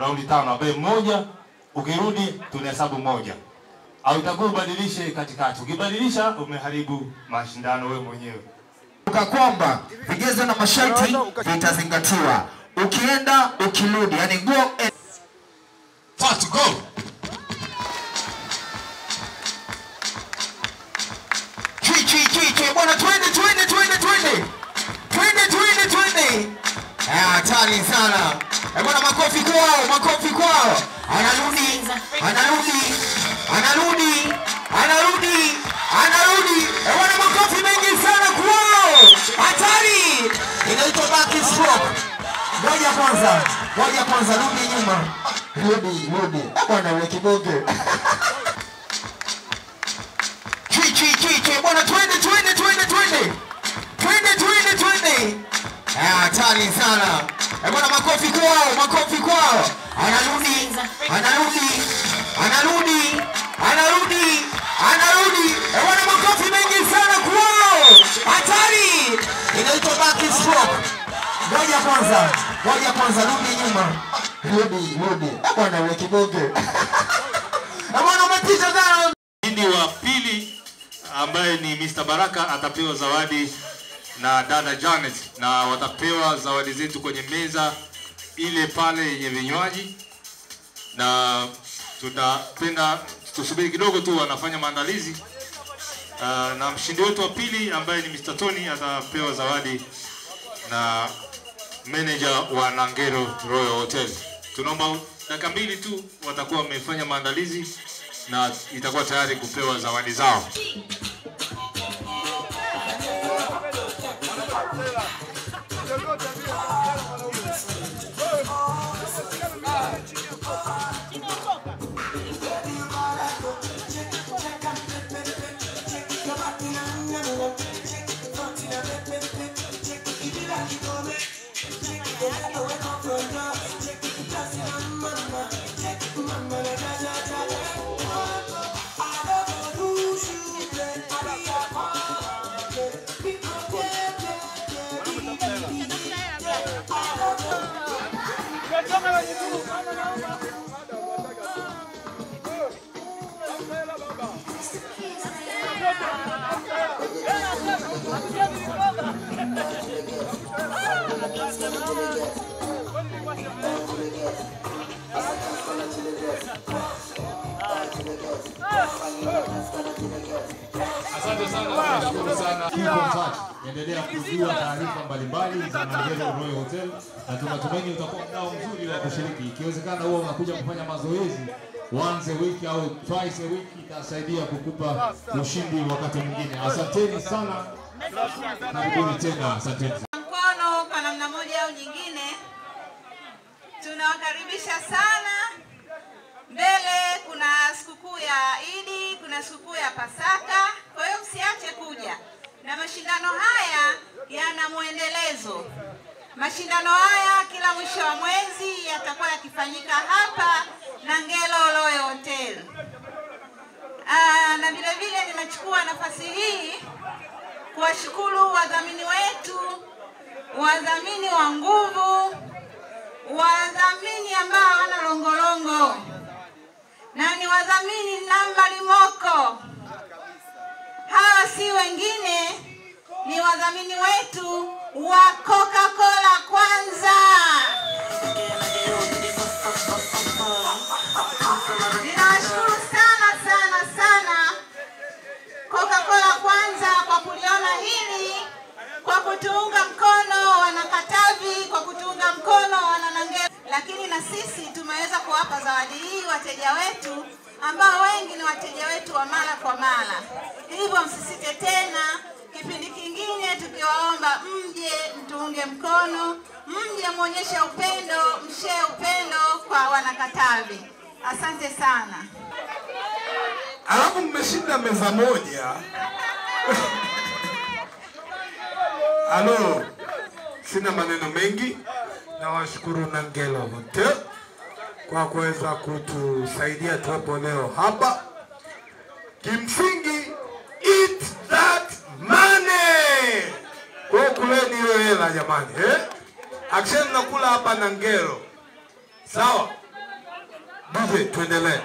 raundi tano, ambaye mmoja ukirudi tunahesabu moja, au itakuwa ubadilishe katikati. Ukibadilisha umeharibu mashindano wewe mwenyewe. Kumbuka kwamba vigezo na masharti vitazingatiwa. Ukienda ukirudi, yani go and Tatu, go! Chui, chui, chui, chui. Bwana, twende twende twende twende twende twende twende. Eh, hatari sana. Eh, bwana, makofi kwao, makofi kwao. Anarudi, anarudi, anarudi, anarudi, anarudi. Eh, bwana, makofi mengi sana kwao. Hatari. Inaitwa back stroke. Ngoja kwanza, ngoja kwanza, rudi nyuma. Rudi, rudi. Eh, bwana, wewe kibonge. Chi chi chi chi, Bwana, twende twende twende twende twende twende twende. Hatari sana. Eh, bwana, makofi kwao, makofi kwao. Anarudi, anarudi, anarudi, anarudi, anarudi. Eh, bwana, makofi mengi sana kwao. Hatari. Inaitwa back stroke. Ngoja kwanza, ngoja kwanza, rudi nyuma. Rudi, rudi. Eh, bwana, wewe kibonge. Eh, bwana, umetisha sana. Mshindi wa pili ambaye ni Mr. Baraka atapewa zawadi na dada Janet, na watapewa zawadi zetu kwenye meza ile pale yenye vinywaji, na tutapenda tusubiri kidogo tu, wanafanya maandalizi. Uh, na mshindi wetu wa pili ambaye ni Mr. Tony atapewa zawadi na manager wa Nangero Royal Hotel. Tunaomba dakika mbili tu, watakuwa wamefanya maandalizi na itakuwa tayari kupewa zawadi zao. Asante sana, nashukuru sana. Endelea kujua taarifa mbalimbali za Nangero Royal Hotel na tunatumaini utakuwa mdao mzuri wa kushiriki. Ikiwezekana huwa unakuja kufanya mazoezi once a week au twice a week, itasaidia kukupa ushindi wakati mwingine. Asanteni sana, karibuni tena, asanteni. mkono kwa namna moja au nyingine. Tunawakaribisha sana. Mbele kuna sikukuu ya Idi, kuna sikukuu ya Pasaka, kwa hiyo msiache kuja, na mashindano haya yana mwendelezo. Mashindano haya kila mwisho wa mwezi yatakuwa yakifanyika hapa na Ngelo Royal Hotel. Aa, na vile vile ninachukua nafasi hii kuwashukuru wadhamini wetu, wadhamini wa nguvu, wadhamini ambao hawana longolongo, na ni wadhamini namba limoko. Hawa si wengine, ni wadhamini wetu wa Coca-Cola kwanza. Na sisi tumeweza kuwapa zawadi hii wateja wetu ambao wengi ni wateja wetu wa mara kwa mara. Hivyo msisite tena, kipindi kingine tukiwaomba mje mtuunge mkono, mje muonyeshe upendo, mshee upendo kwa wanakatavi. Asante sana. alafu mmeshinda meza moja. Halo, sina maneno mengi, nawashukuru Nangelo Hotel kwa kuweza kutusaidia tuwepo leo hapa. Kimsingi, eat that money. Kwa kuleni hiyo hela jamani, eh? Akisheni nakula hapa Nangelo, sawa? DJ tuendelee.